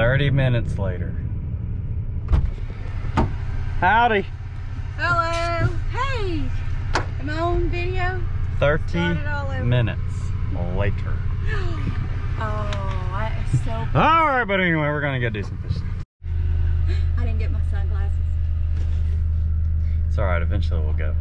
30 minutes later. Howdy. Hello. Hey. Am I on video? 30 Started all over. minutes later. Oh, that is so. All right, but anyway, we're gonna go do some fishing. I didn't get my sunglasses. It's all right, eventually we'll go.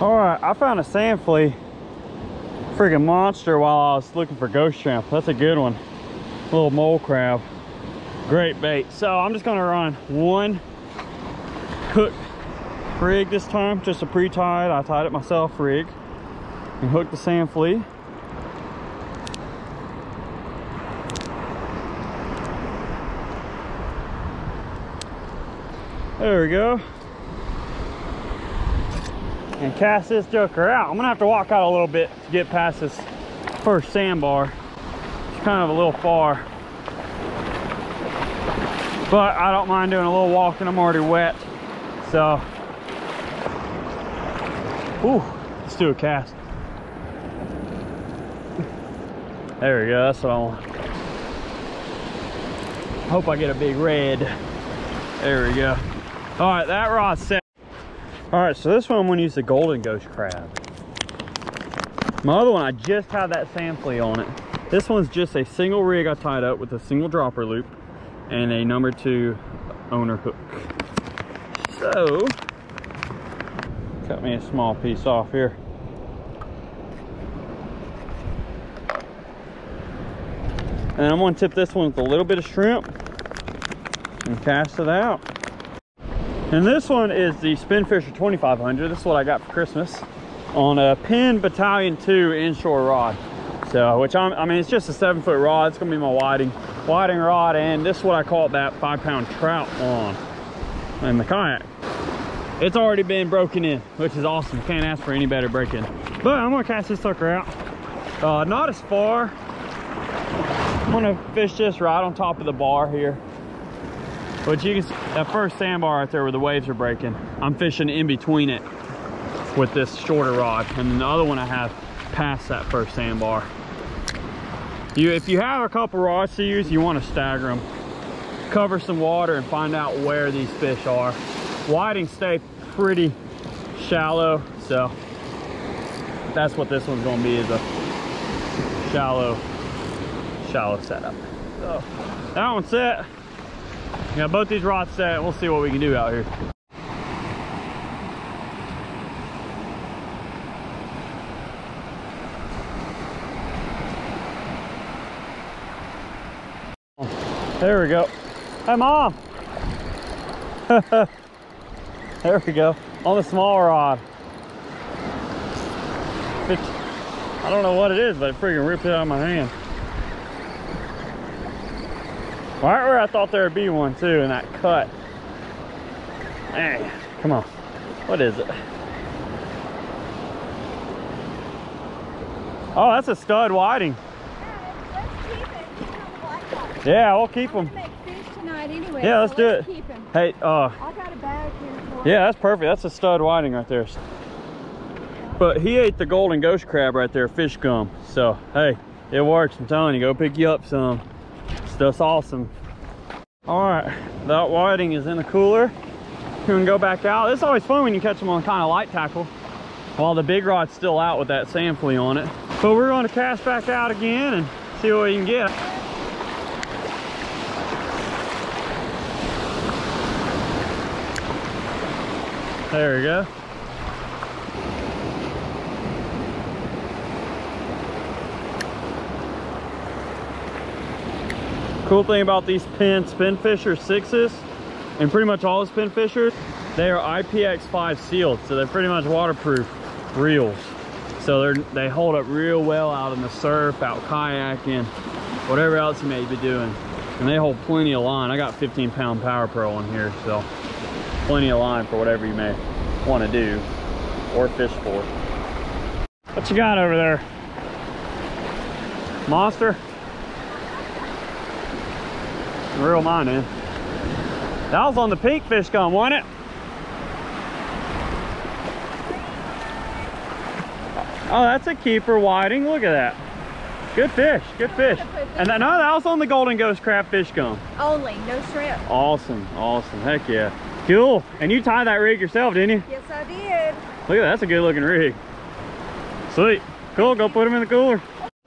All right, I found a sand flea, freaking monster while I was looking for ghost shrimp. That's a good one. Little mole crab. Great bait. So I'm just gonna run one hook rig this time, just a pre-tied. I tied it myself rig and hook the sand flea. There we go and cast this joker out. I'm gonna have to walk out a little bit to get past this first sandbar. It's kind of a little far. But I don't mind doing a little walking. I'm already wet. So, ooh, let's do a cast. There we go, that's what I want. Hope I get a big red. There we go. All right, that rod's set. All right, so this one I'm gonna use the golden ghost crab. My other one, I just had that sand flea on it. This one's just a single rig I tied up with a single dropper loop and a number two owner hook. So, cut me a small piece off here. And I'm gonna tip this one with a little bit of shrimp and cast it out. And this one is the Spinfisher 2500. This is what I got for Christmas on a Penn Battalion 2 inshore rod. So, which I'm, I mean, it's just a seven foot rod. It's gonna be my whiting, whiting rod. And this is what I call that five pound trout on in the kayak. It's already been broken in, which is awesome. Can't ask for any better break in. But I'm gonna cast this sucker out. Uh, not as far. I'm gonna fish this right on top of the bar here. But you can see that first sandbar right there where the waves are breaking. I'm fishing in between it with this shorter rod. And then the other one I have past that first sandbar. You, if you have a couple rods to use, you want to stagger them. Cover some water and find out where these fish are. Whiting stay pretty shallow, so that's what this one's gonna be is a shallow, shallow setup. So that one's Got both these rods set. Uh, we'll see what we can do out here. There we go. Hi, Mom. there we go. On the small rod. I don't know what it is, but it freaking ripped it out of my hand. Right where I thought there would be one too in that cut. Man, come on. What is it? Oh, that's a stud whiting. Yeah, we'll keep them. Anyway, Yeah, let's so do it. Keep him. Hey, uh, I got a bag here. For yeah, that's perfect. That's a stud whiting right there. But he ate the golden ghost crab right there, fish gum. So, hey, it works. I'm telling you, go pick you up some. Stuff's awesome. All right, that whiting is in the cooler. You can go back out. It's always fun when you catch them on kind of light tackle while the big rod's still out with that sand flea on it. But we're going to cast back out again and see what we can get. There we go. Cool thing about these Penn Spinfisher 6s and pretty much all the Spin Fishers, they are IPX5 sealed, so they're pretty much waterproof reels. So they're, they hold up real well out in the surf, out kayaking, whatever else you may be doing. And they hold plenty of line. I got 15 pound Power Pro on here, so plenty of line for whatever you may want to do or fish for. What you got over there? Monster? Real mine, man. That was on the pink fish gum, wasn't it? Oh, that's a keeper whiting. Look at that. Good fish, good fish. And that, no, that was on the Golden Ghost crab fish gum. Only, no shrimp. Awesome, awesome. Heck yeah. Cool. And you tied that rig yourself, didn't you? Yes, I did. Look at that. That's a good looking rig. Sweet. Cool. Go put them in the cooler.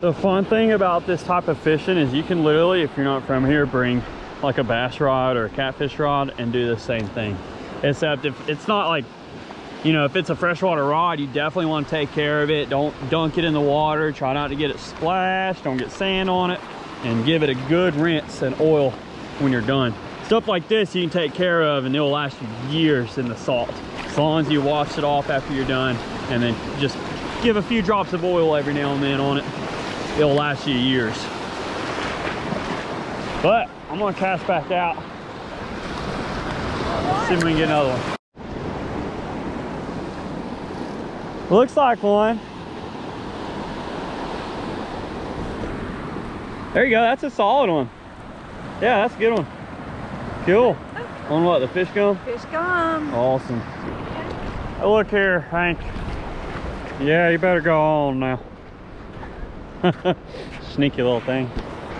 The fun thing about this type of fishing is you can literally, if you're not from here, bring like a bass rod or a catfish rod and do the same thing. Except if it's not like, you know, if it's a freshwater rod, you definitely want to take care of it. Don't dunk it in the water. Try not to get it splashed. Don't get sand on it. And give it a good rinse and oil when you're done. Stuff like this you can take care of and it'll last you years in the salt. As long as you wash it off after you're done and then just give a few drops of oil every now and then on it. It'll last you years. But I'm gonna cast back out. See if we can get another one. Looks like one. There you go, that's a solid one. Yeah, that's a good one. Cool. On what, the fish gum? Fish gum. Awesome. Look here, Hank. Yeah, you better go on now. Sneaky little thing.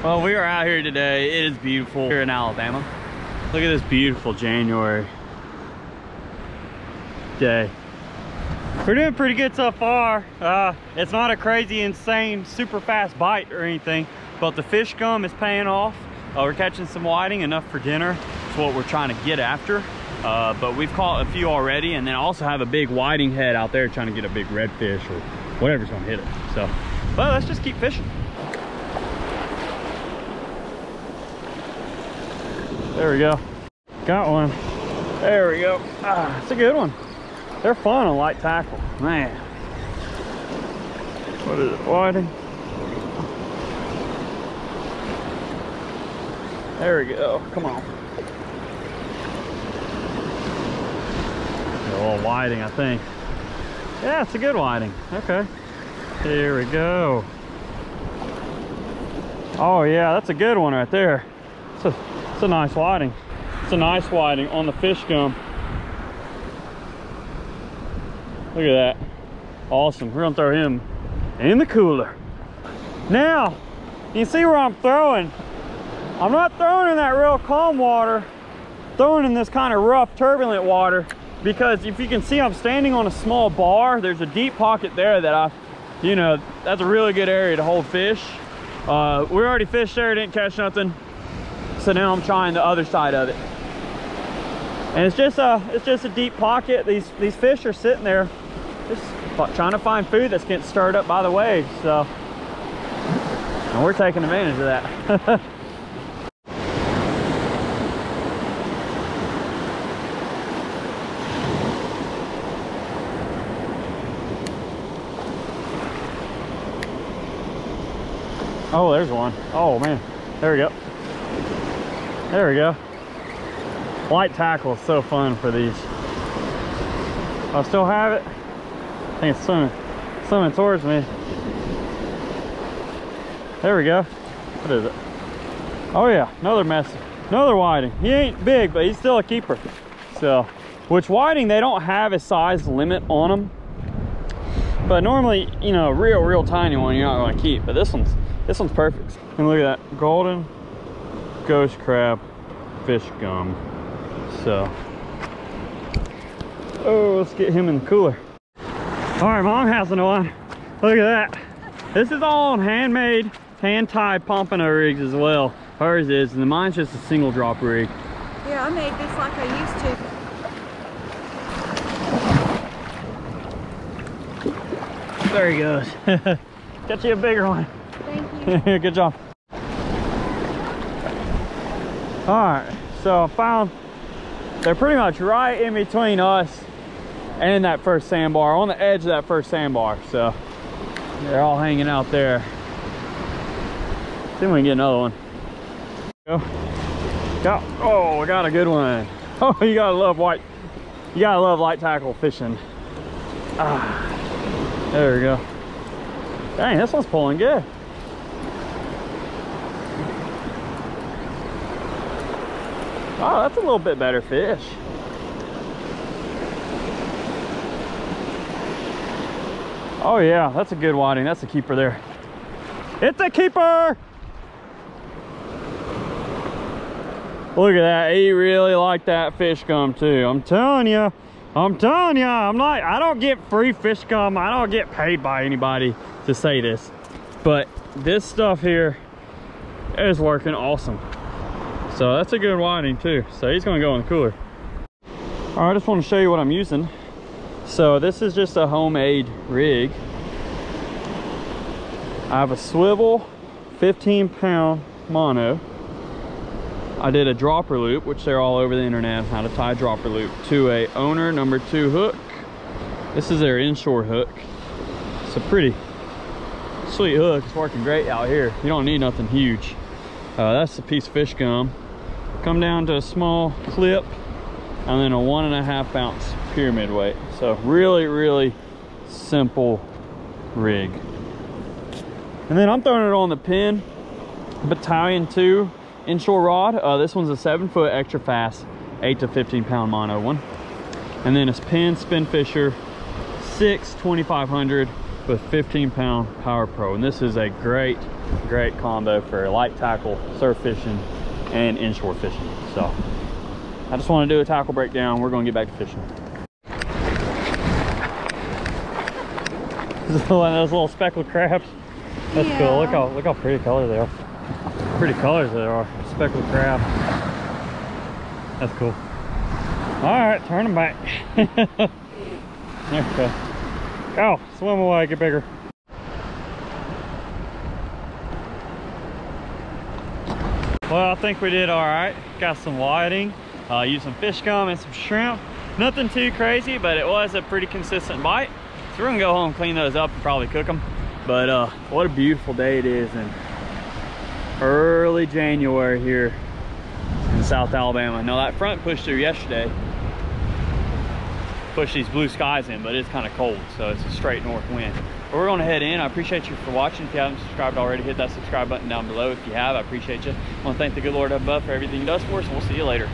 Well, we are out here today. It is beautiful here in Alabama. Look at this beautiful January day. We're doing pretty good so far. Uh, it's not a crazy, insane, super fast bite or anything, but the fish gum is paying off. Uh, we're catching some whiting, enough for dinner. It's what we're trying to get after. Uh, but we've caught a few already, and then I also have a big whiting head out there trying to get a big redfish or whatever's gonna hit it. So, well, let's just keep fishing. There we go. Got one. There we go. Ah, it's a good one. They're fun on light tackle. Man. What is it, whiting? There we go. Come on. A little whiting, I think. Yeah, it's a good whiting. Okay. Here we go. Oh yeah, that's a good one right there. It's a, it's a nice whiting. It's a nice whiting on the fish gum. Look at that. Awesome. We're gonna throw him in the cooler. Now, you see where I'm throwing. I'm not throwing in that real calm water. Throwing in this kind of rough, turbulent water because if you can see I'm standing on a small bar, there's a deep pocket there that I, you know, that's a really good area to hold fish. Uh, we already fished there, didn't catch nothing. So now I'm trying the other side of it. And it's just a, it's just a deep pocket. These, these fish are sitting there just trying to find food that's getting stirred up by the waves. So, and we're taking advantage of that. Oh, there's one. Oh man, there we go. There we go. Light tackle is so fun for these. I still have it. I think it's swimming, swimming towards me. There we go. What is it? Oh yeah, another mess, another whiting. He ain't big, but he's still a keeper. So, which whiting, they don't have a size limit on them. But normally, you know, a real, real tiny one you're not gonna keep. But this one's this one's perfect. And look at that, golden ghost crab fish gum. So, oh, let's get him in the cooler. All right, mom has another one. Look at that. This is all on handmade, hand-tied pompano rigs as well. Hers is, and the mine's just a single drop rig. Yeah, I made this like I used to. There he goes. Got you a bigger one. Good job. All right, so I found they're pretty much right in between us and that first sandbar, on the edge of that first sandbar. So They're all hanging out there. See if we can get another one. Go. Got, oh, we got a good one. Oh, you gotta love white. You gotta love light tackle fishing. Ah, there we go. Dang, this one's pulling good. Oh, that's a little bit better fish. Oh yeah, that's a good whiting. That's a keeper there. It's a keeper! Look at that, he really liked that fish gum too. I'm telling you, I'm telling you, I'm like, I don't get free fish gum. I don't get paid by anybody to say this. But this stuff here is working awesome. So that's a good winding too. So he's gonna go in the cooler. All right, I just wanna show you what I'm using. So this is just a homemade rig. I have a swivel 15 pound mono. I did a dropper loop, which they're all over the internet, how to tie a dropper loop to a owner number two hook. This is their inshore hook. It's a pretty sweet hook. It's working great out here. You don't need nothing huge. Uh, that's a piece of fish gum. Come down to a small clip and then a one and a half ounce pyramid weight. So really, really simple rig. And then I'm throwing it on the Penn, Battalion 2 inshore rod. Uh, this one's a seven foot extra fast, eight to 15 pound mono one. And then it's Penn Spinfisher 6 2500 with 15 pound Power Pro. And this is a great, great combo for light tackle, surf fishing, and inshore fishing. So I just want to do a tackle breakdown. We're going to get back to fishing. This is one of those little speckled crabs. That's Yeah. cool. Look how look how pretty color they are. Pretty colors they are. Speckled crab. That's cool. All right, turn them back. there we go. Go, swim away, get bigger. Well, I think we did all right. Got some whiting, uh, used some fish gum and some shrimp. Nothing too crazy, but it was a pretty consistent bite. So we're gonna go home, clean those up, and probably cook them. But uh, what a beautiful day it is in early January here in South Alabama. Now that front pushed through yesterday, pushed these blue skies in, but it's kind of cold, so it's a straight north wind. But we're gonna head in. I appreciate you for watching. If you haven't subscribed already, hit that subscribe button down below. If you have, I appreciate you. I wanna thank the good Lord above for everything he does for us, and we'll see you later.